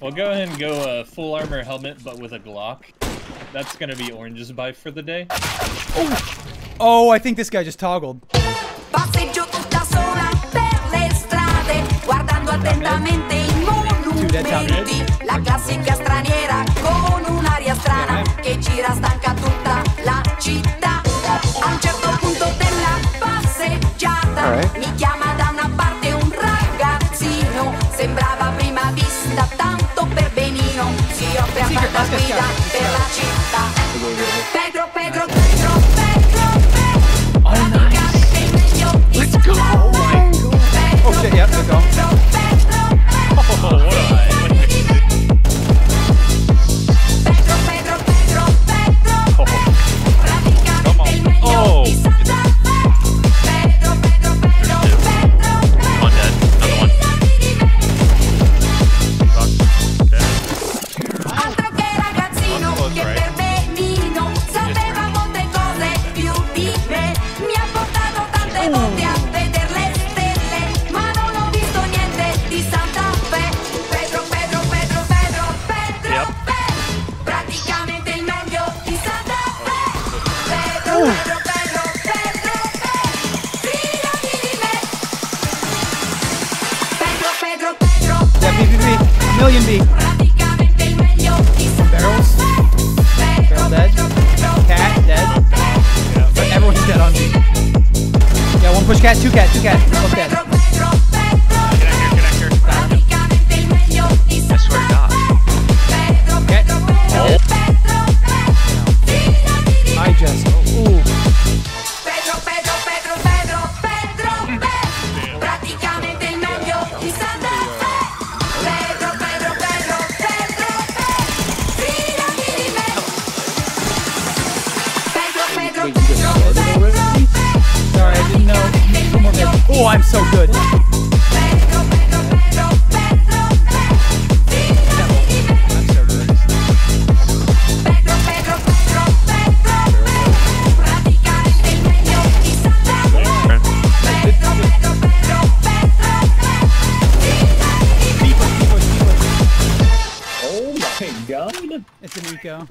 Well, go ahead and go uh, full armor helmet, but with a Glock. That's gonna be Orange's buy for the day. Oh, oh I think this guy just toggled. Dead La classica straniera con un'aria strana che gira stanca tutto. secret. Let's go. B. Barrels. Barrel dead. Cat dead. Yeah. But everyone's dead on B. Yeah, one push cat, two cat, two cat, both dead. Oh, I'm so good. Oh it's an eco.